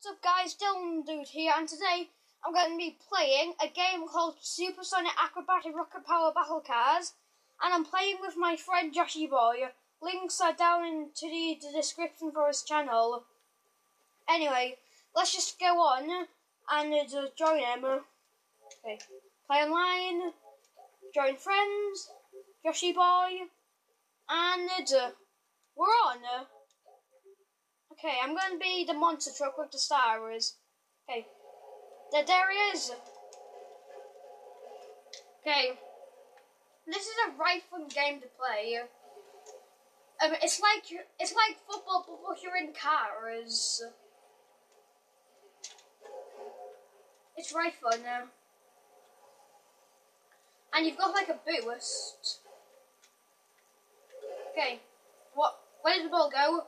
What's up guys, Dylan Dude here and today I'm going to be playing a game called Supersonic Acrobatic Rocket Power Battle Cars and I'm playing with my friend Joshy Boy. Links are down into the, the description for his channel. Anyway, let's just go on and uh, join him. Okay, play online, join friends, Joshy Boy, and uh, we're on. Okay, I'm going to be the monster truck with the Star stars. Okay, there, there he is. Okay, this is a right fun game to play. Um, it's like it's like football, but you're in cars. It's right fun now. And you've got like a boost. Okay, what? Where did the ball go?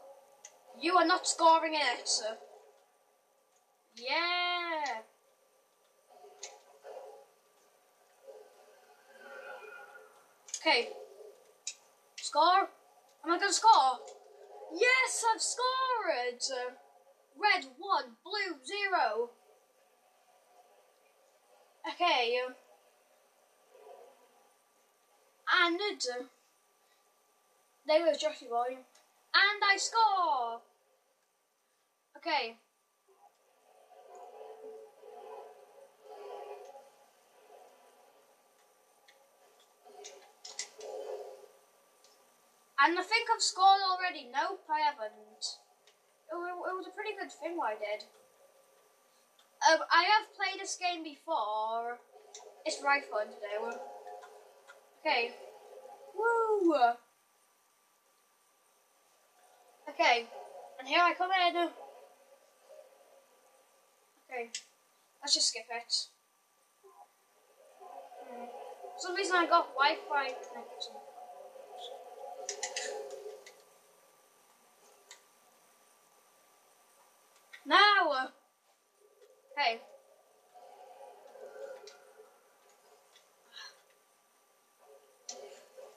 You are not scoring it. Yeah. Okay. Score. Am I going to score? Yes, I've scored. Red one, blue zero. Okay. Um, and uh, they were Joshy Boy. And I score! Okay. And I think I've scored already. Nope, I haven't. It, it was a pretty good thing what I did. Um, I have played this game before. It's right fun today. Okay. Woo! Okay, and here I come in. Okay, let's just skip it. For some reason I got Wi-Fi connection. Now! Okay.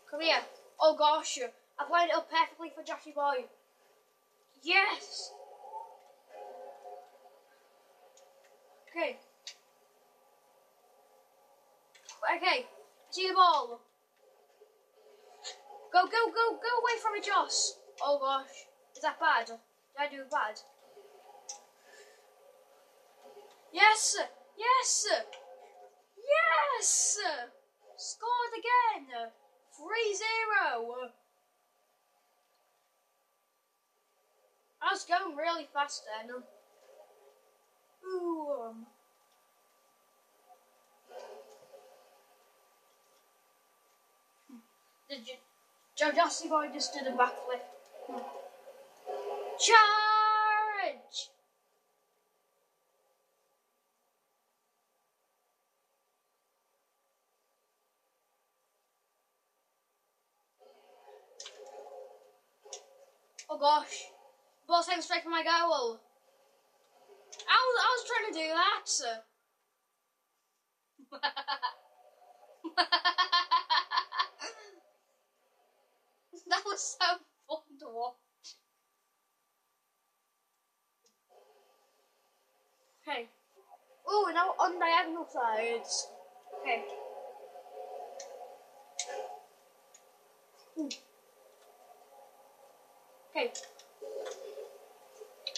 Come here. Oh gosh, I've lined it up perfectly for Joshy Boy. Yes! Okay. Okay, see the ball. Go, go, go, go away from it, Joss. Oh gosh, is that bad? Did I do bad? Yes! Yes! Yes! Scored again! 3-0! I was going really fast then. Ooh. Um. Did you, Joe Jossie Boy just did a backflip. Charge! Oh gosh. Ball taken straight for my goal. I was, I was trying to do that. that was so fun to watch. Okay. Oh, now on diagonal sides. Okay. Ooh. Okay.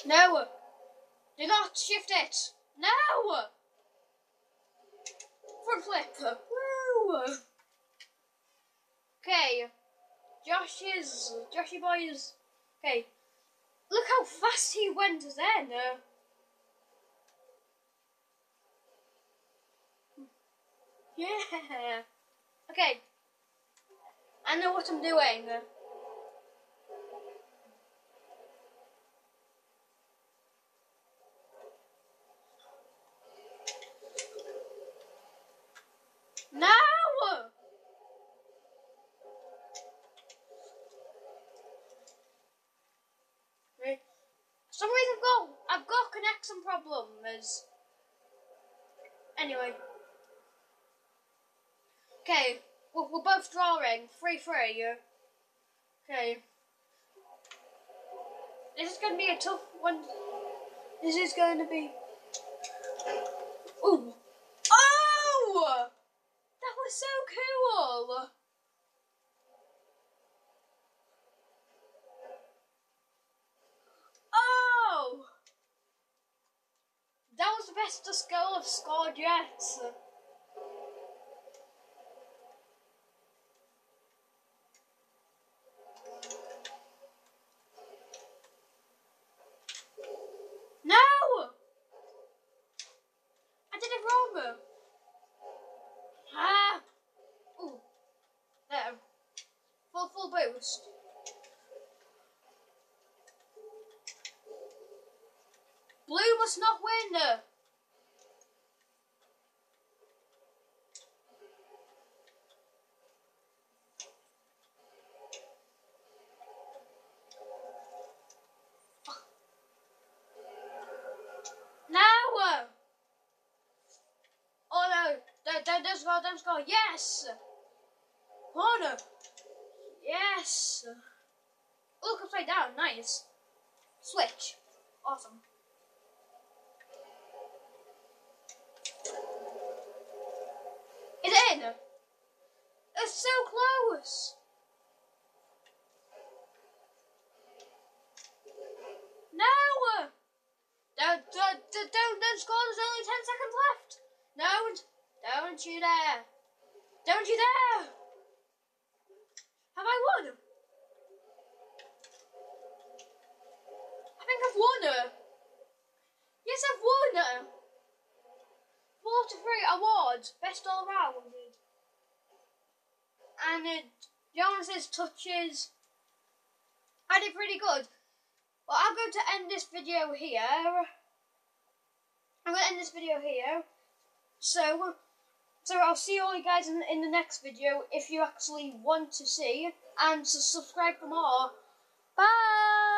No! Do not shift it! No! Front flip! Woo! Okay. Josh is. Joshy boy is. Okay. Look how fast he went then! Yeah! Okay. I know what I'm doing. No! For some reason I've got, I've got problems. Anyway. Okay, we're, we're both drawing. 3-3. Okay. This is going to be a tough one. This is going to be. Ooh. Oh! That was so cool! Oh! That was the best goal I've scored yet. No! I did it wrong. Ah! Ooh. There. Full, full boost. Blue must not win. No! Oh no! Don't, don't score. Yes! No! Yes! Look upside down, nice. Switch. Awesome. Is it in? It's so close! No! Don't, don't, don't, don't, don't score. There's only 10 seconds left. Don't, you dare. Don't you dare. Have I won? I think I've won. Yes, I've won. Four to three awards. Best all round. And uh, Jonas's touches. I did pretty good. Well, I'm going to end this video here. I'm going to end this video here. So, so I'll see all you guys in, in the next video if you actually want to see. And to subscribe for more. Bye!